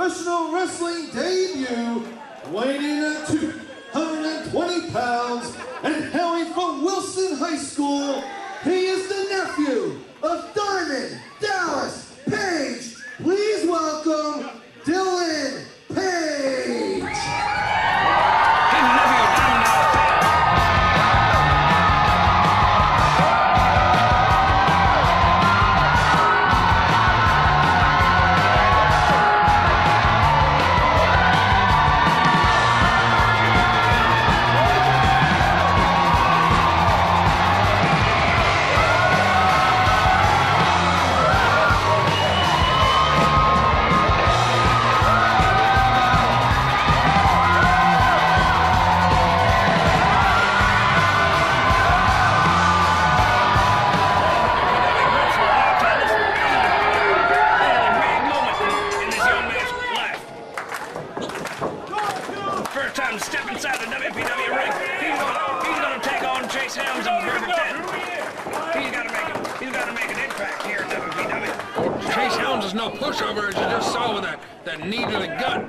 professional wrestling debut, weighing in at 220 pounds and hailing from Wilson High School. He is the nephew of Diamond Dallas Page. Please welcome Chase Helms and Burger 10. He's gotta make it. He's gotta make an impact here at WPW. Chase Helms is no pushover, as you just saw with that, that knee to the gut.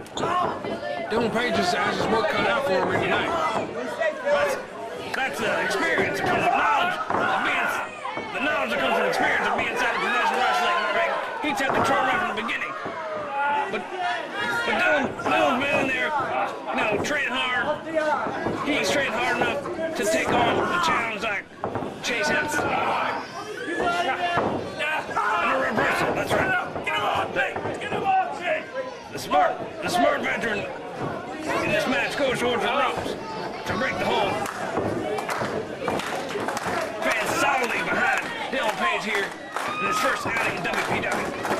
Dylan Page has his work cut out for him tonight. That's, that's the experience that comes with knowledge of being, the knowledge that comes with experience of being inside the professional wrestling ring. He took control right from the beginning. But, but Dylan, Dylan's been in there, you know, training hard. He's trained hard enough to take on a challenge like Chase Helms. And a reversal, that's right. Get him on, Jake! Get him on, Jake! The smart, the smart veteran in this match goes towards the ropes to break the hold. Fans solidly behind Dylan Page here in his first outing in WPW.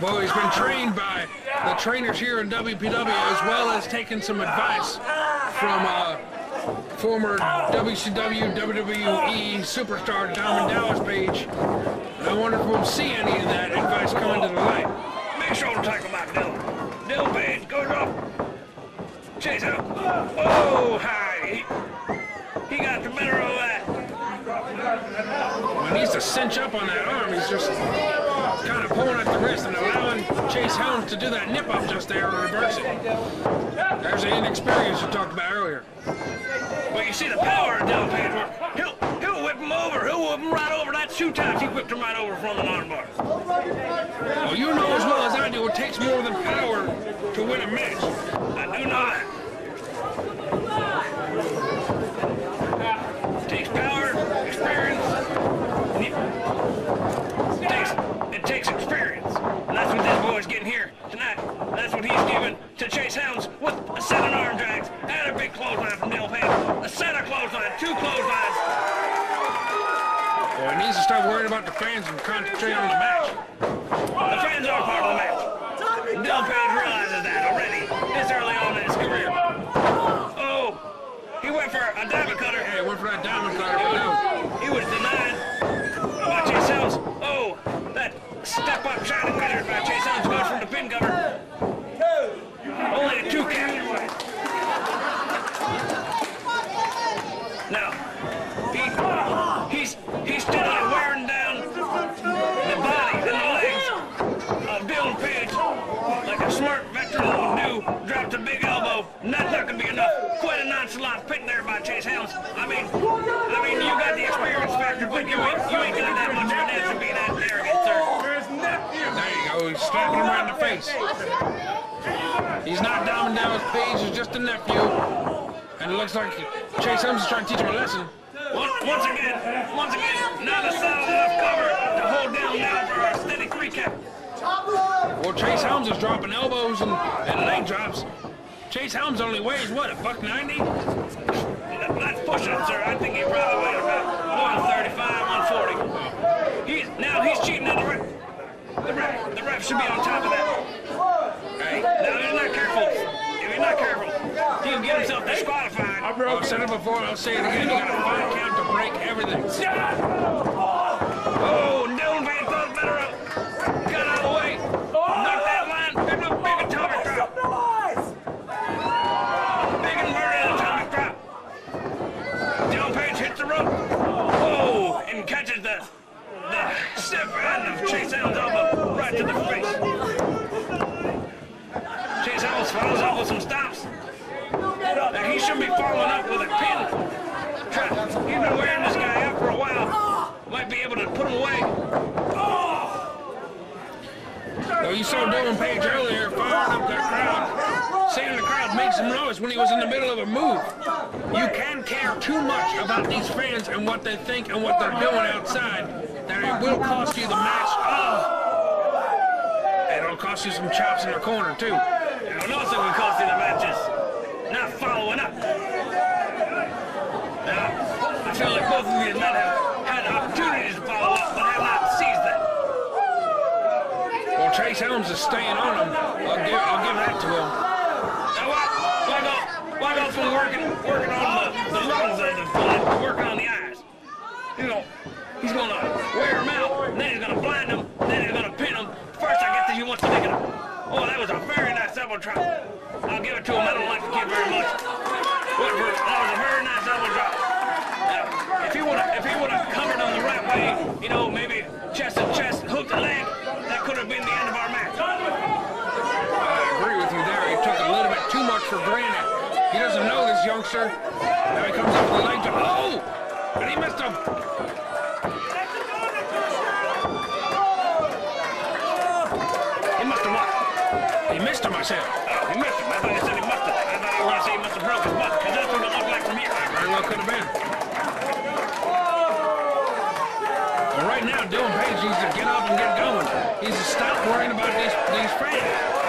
Well, he's been trained by the trainers here in WPW as well as taking some advice from uh, former WCW, WWE superstar Diamond Dallas Page. And I wonder if we'll see any of that advice coming to the light. Make sure to tackle by Dylan. Dylan Page goes up. Chase out. Oh, hi. He, he got the better of that. He needs to cinch up on that arm, he's just kind of pulling at the wrist and allowing Chase Helms to do that nip up just there and reverse it. There's the inexperience you talked about earlier. Well, you see the power of Page. He'll, he'll whip him over. He'll whip him right over. That's two times he whipped him right over from the armbar. Well, you know as well as I do, it takes more than power to win a match. I do not. that. Takes power, experience. It takes, it takes experience. And that's what this boy's getting here tonight. That's what he's giving to Chase Helms with a set of arm drags and a big clothesline from Dylan Page. A set of clothesline, two clotheslines. Well, he needs to start fans and concentrate on the match. The fans are part of the match. Dylan Page realizes that already this early on in his career. Oh, he went for a diamond cutter. Hey, went for that diamond cutter, but no. He was denied by Chase Helms. Oh, that step up shining winner by Chase Helms goes from the pin cover. Only a two count. Now, he, he's, he's steadily wearing down the body and the legs of Dylan Page like a smart veteran would do. Dropped a big elbow, and that's not gonna be enough. Nonchalant pick there by Chase Helms. I mean, I mean, you got the experience factor, but you ain't, you ain't got that much evidence to be that arrogant, sir. Oh, there you go. He's slapping him right in the face. He's not Diamond Dallas Page. He's just a nephew. And it looks like Chase Helms is trying to teach him a lesson. Once, once again, once again, not a solid enough cover to hold down now for a steady recap. Well, Chase Helms is dropping elbows and, and leg drops. Chase Helms only weighs, what, a buck 90? That- That's pushing it, sir. I think he probably weighed about 135, 140. He's, now he's cheating at the ref. The ref, the ref should be on top of that. Hey, Now, if he's not careful, if he's not careful, he can get himself disqualified. I've oh, said it before, I'll say it again. You got a five count to break everything. Oh, Dylan Van thought better up. Got out of the way. Knock that line. Big, big atomic drop. Big and murder atomic drop. Dylan Page hits the rope. Oh, and catches the, the stiff end of Chase right to the face. Chase Helms follows up with some stomps. Now he should be following up with a pin. He's been wearing this guy out for a while. Might be able to put him away. Well, you saw Dylan Page earlier firing up that crowd, seeing the crowd make some noise when he was in the middle of a move. You can care too much about these fans and what they think and what they're doing outside that it will cost you the match. Oh! And it'll cost you some chops in the corner, too. Another thing we cost you the matches, not following up. Now, I feel like both of you men have had opportunities to follow up, but have not seized them. Well, Chase Helms is staying on him. I'll give, I'll give that to him. Now, why, why go, why go from working, working on the, the lungs and the blood to working on the eyes? You know, he's gonna wear him out, and then he's gonna blind him, and then he's gonna pin him. First, I guess that he wants to make it. Oh, that was a very nice elbow drop. I'll give it to him. I don't like the kid very much. Woodford, that was a very nice elbow drop. Now, if he would have, if he would have covered him the right way, you know, maybe chest to chest, hook the leg, that could have been the end of our match. I agree with you there. He took a little bit too much for granted. He doesn't know this youngster. Now he comes up with the leg to. Oh! And he missed him. He must have what? Uh, missed him. Oh, he missed him. I thought you said he must have. I thought you were going to say he must have broke his butt, because that's what it looked like from here. Very well could have been. Well, right now, Dylan Page needs to get up and get going. He needs to stop worrying about these, these fans.